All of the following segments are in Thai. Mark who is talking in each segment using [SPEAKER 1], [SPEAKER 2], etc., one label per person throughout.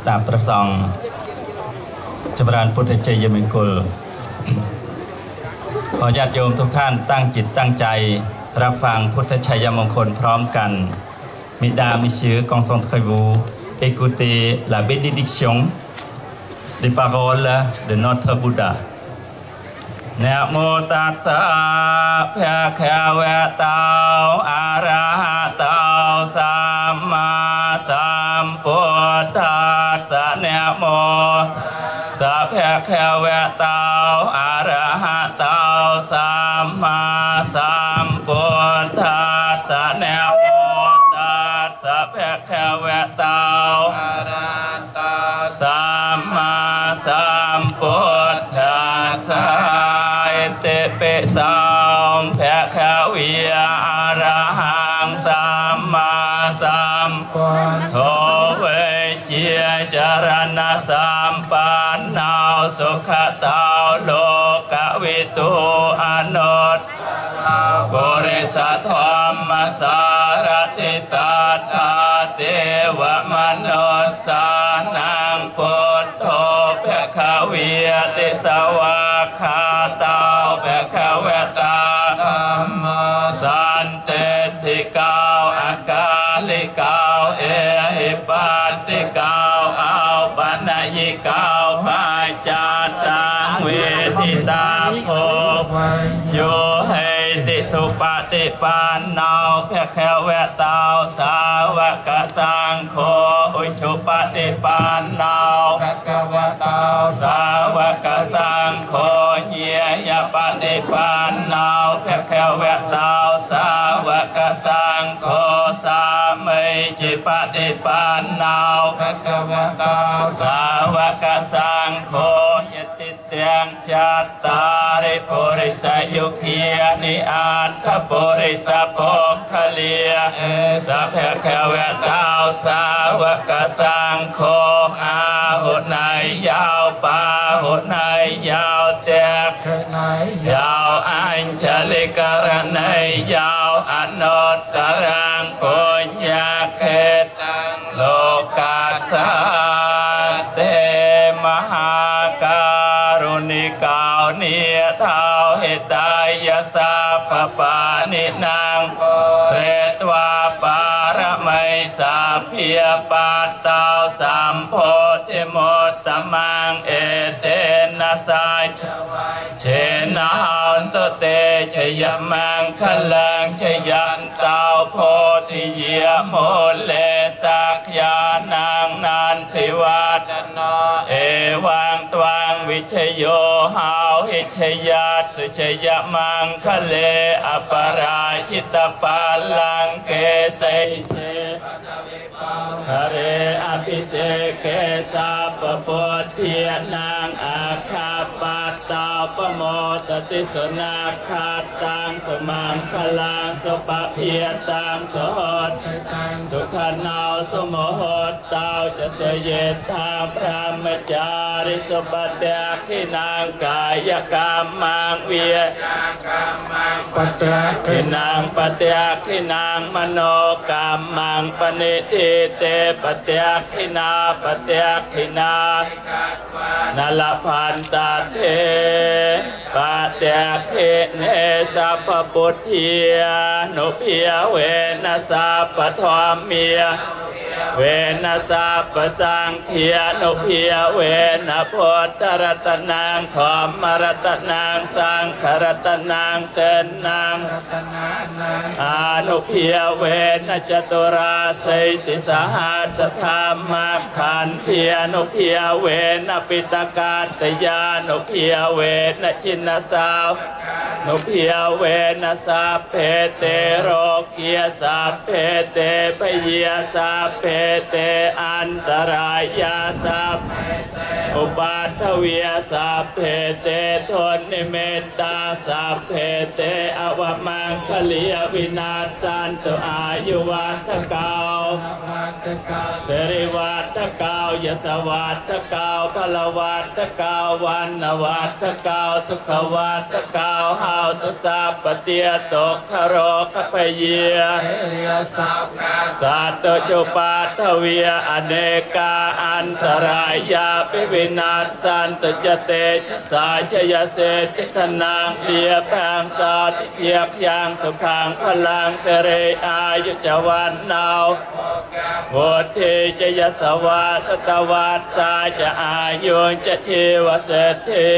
[SPEAKER 1] ស្ដាប់ព្រះសង្ឃចម្រើនពុទ្ធជ័យមង្គលขอญาติโยมทุกท่านตั้งจิตตั้งใจ รับฟังพุทธชัยมงคลพร้อมกัน Mesdames, Messieurs, concentrez-vous, écoutez la bénédiction des paroles de notre Bouddha. นะโมตัสสะภะคะวะโต วะโตอะระหะโตสัมมาสัมพุทธัสสะนะโมตัสสะภะคะวะโตอะระหะโตสัมมาสัมพุทธัสสะเตเปสัมภะคะวิยาอะระหังสัมมาสัมพุทโธเวเจียจารณะสัมปัน นาวสุขตาโลกวิตูอนุตบริสัทธรรมสารติสัทธาเทวมนุษสานังพุทโธภะคะวิยติสวากขาตาภะคะวตาธัมมาสันเตติกาวอากาลิกาวเอหิปัสสิกาวเอาปัญญิกา ตาโพโยเหติสุปฏิปันนาวภะคะวะตาสาวกสังโฆอุชุปฏิปันนาวภะคะวะตาสาวกสังโฆเยียยปฏิปันนาวภะคะวะตาสาวกสังโฆสามัยจิปฏิปันนาวภะคะวะตาสา จัตตาริปุริสยุคียนิอัตถปุริสโภคเลียสัพพะควตาสาวกสังโฆอาหุนายยาวปาหุนายยาวเตกยาวอัญชลิกรนัยยาวอนุตตรังปุญญาเก นินางเรตวาปารมัยสาเพียปาตาสัมโพธิโมตตมังเอเตนะสายเชนะหันตเตชยมังคลังชยันเตาโพธิเยโมเล วัตโนเอวังตวังวิชโยหาวหิชยัตสุชยมังคะเลอปราชิตปาลังเกเสเสทะเรอภิเศกเกสาปปทเทียนางอาคาปัตตาปโมตติสนาคาตังสมังคลังสปะเพียตังสหดสุขนาวสมโห ตเตาจะเสยเยทางพระมจาริสปัตตาขินางกายกรรมังเวียปัตตะขินางปัตตะขินางมโนกรรมังปณิทิเตปัตตะขินาปัตตะขินานาลพันตาเทปัตตะขิเนสัพพุทธิยนุเพียเวนัสสัพพทวมเมีย เวนัสสัพพสังเทียนุเพียเวนะพุทธรัตนังธรรมรัตนังสังขรัตนังเตนนังอานุเพียเวนะจตุราสิติสหัสธรรมขันเทียนุเพียเวนะปิตกาตยานุเพียเวนะชินสาวนุเพียเวนะสัพเพเตโรเกียสัพเพเตพเยียสัพเพเตอันตรายาสัพอุปาทเวียสัพเพเตทนนิเมตตาสัพเพเตอวมังคลียวินาสันตุอายุวัตเกาสิริวัตเกาา
[SPEAKER 2] ยสวัตเกาพลวัตเกาวันนวัตเกาสุขวัตเกาหาวตสัพปเตียตกคโรคพเยีย
[SPEAKER 3] เรียสัพกา
[SPEAKER 2] สัตตจุปัตถเวียอเนกาอันตรายาปิวินาศสันตจเตชะสาชยเสติธนางเลียแพงสาติเพียบยางสุขังพลังเสเรอายุจวันนาวพุทธิจยสวาสตวัสสาจะอายุจะเทวเศรษฐี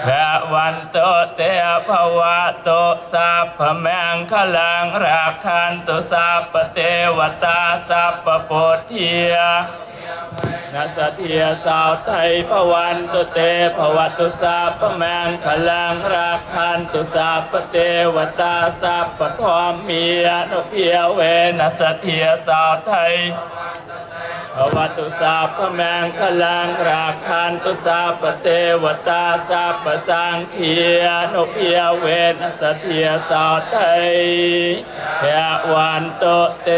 [SPEAKER 2] แพระวันโตเตภวะโตสัพพแมงคลังราคันตุสัพเทวตาสัพพปุทเทีย นัสเทียสาวไทยพวันตุเตภวตุสาปแมงขลังรักขันตุสาปเทวตาสัพปทอมมีอนุเพียเวนัสเทียสาวไทยภวตุสาปแมงขลังรักขันตุสาปเทวตาสัพปสังเคียนุเพียเวนัสเทียสาวไทยแพวันตุเต